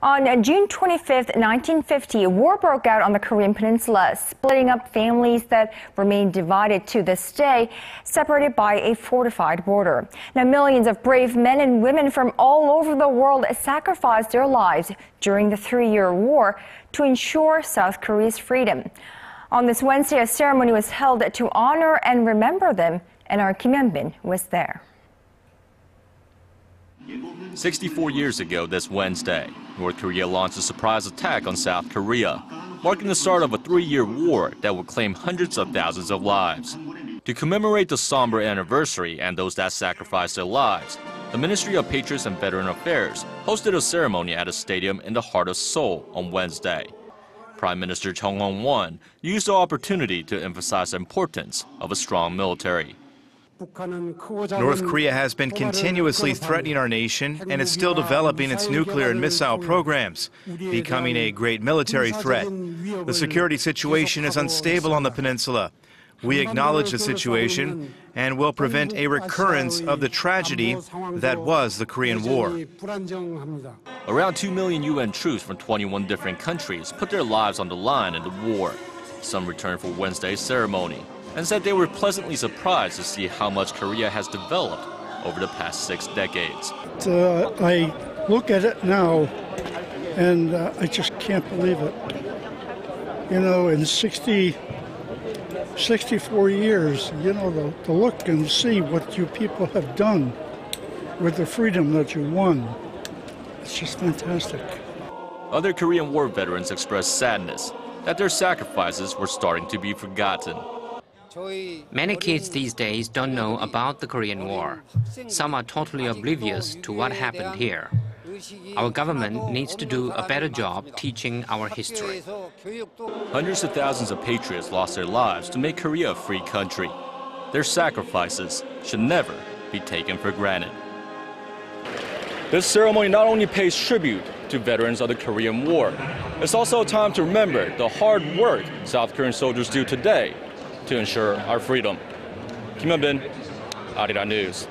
On June 25, 1950, a war broke out on the Korean Peninsula, splitting up families that remain divided to this day, separated by a fortified border. Now, millions of brave men and women from all over the world sacrificed their lives during the three-year war to ensure South Korea's freedom. On this Wednesday, a ceremony was held to honor and remember them, and our Kim Hyun-bin was there. 64 years ago this Wednesday, North Korea launched a surprise attack on South Korea, marking the start of a three-year war that would claim hundreds of thousands of lives. To commemorate the somber anniversary and those that sacrificed their lives, the Ministry of Patriots and Veteran Affairs hosted a ceremony at a stadium in the heart of Seoul on Wednesday. Prime Minister Chung Hong-won used the opportunity to emphasize the importance of a strong military. North Korea has been continuously threatening our nation and is still developing its nuclear and missile programs, becoming a great military threat. The security situation is unstable on the peninsula. We acknowledge the situation and will prevent a recurrence of the tragedy that was the Korean War. Around 2 million UN troops from 21 different countries put their lives on the line in the war. Some returned for Wednesday's ceremony and said they were pleasantly surprised to see how much Korea has developed over the past six decades. Uh, I look at it now and uh, I just can't believe it. You know, in 60, 64 years, you know, to, to look and see what you people have done with the freedom that you won. It's just fantastic. Other Korean War veterans expressed sadness that their sacrifices were starting to be forgotten. Many kids these days don't know about the Korean War. Some are totally oblivious to what happened here. Our government needs to do a better job teaching our history. Hundreds of thousands of patriots lost their lives to make Korea a free country. Their sacrifices should never be taken for granted. This ceremony not only pays tribute to veterans of the Korean War, it's also a time to remember the hard work South Korean soldiers do today to ensure our freedom. Kim Hyun-bin, Arirang News.